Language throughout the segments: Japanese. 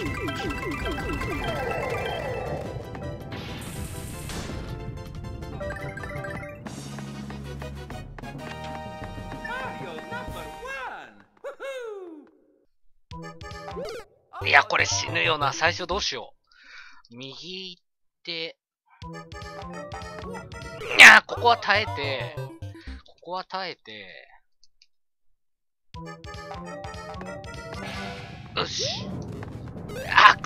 いや、これ死ぬよな。最初どうしよう。右行って。いや、ここは耐えて。ここは耐えて。よし。あ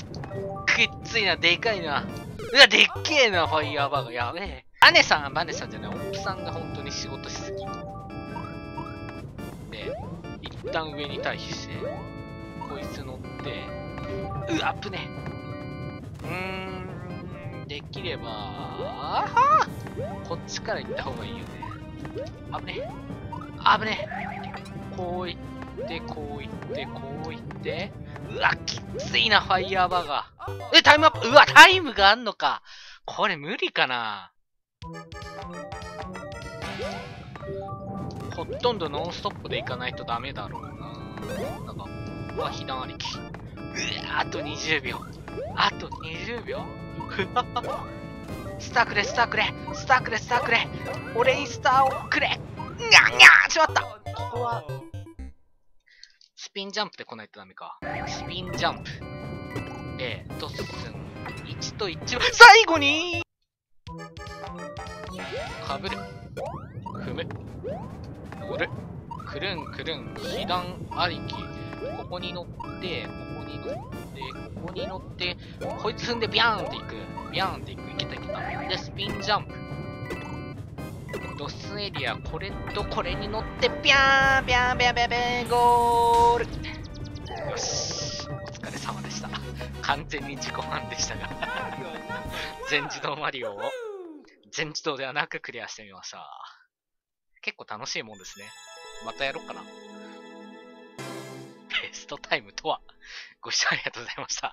くっついな。でかいな。うわ、でっけえな、ファイヤーバーガー。やべえ。バネさん、バネさんじゃない。奥さんが本当に仕事しすぎ。で、一旦上に対して、こいつ乗って、うわ、危ねえ。うーん、できれば、あはこっちから行った方がいいよね。危ねえ。危ねえ。こう行って、こう行って、こう行って。うわ、きついな、ファイヤーバーガー。え、タイムアップうわ、タイムがあんのか。これ無理かな。ほとんどノンストップで行かないとダメだろうな。なんか、うわ、被弾ありき。うわ、あと20秒。あと20秒？スターくれ、スターくれ、スターくれ、スターくれ。俺にスターをくれ。にゃんにゃんしまったここは、スピンジャンプで来ないとダメか。スピンジャンプ。えー、ドッスン。1と1は、最後にかぶる。踏む。乗る。くるんくるん。被弾ありき。ここに乗って、ここに乗って、ここに乗って、こいつ踏んでビャーンっていく。ビャーンっていく。いけたいけた。で、スピンジャンプ。ドスンエリア、これとこれに乗って、ビャーンビャーンビャーンビャーンビャーンゴー完全に自己満でしたが。全自動マリオを全自動ではなくクリアしてみました。結構楽しいもんですね。またやろうかな。ベストタイムとはご視聴ありがとうございました。